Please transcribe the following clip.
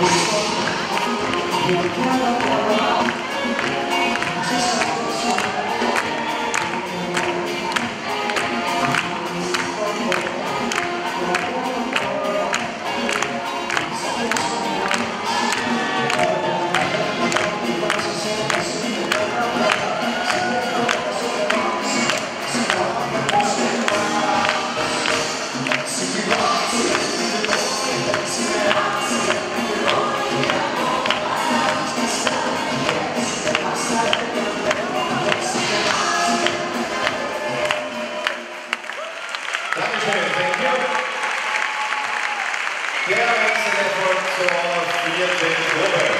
Thank you. Thank you. Der Wechsel erfolgt zur 14 Gruppe.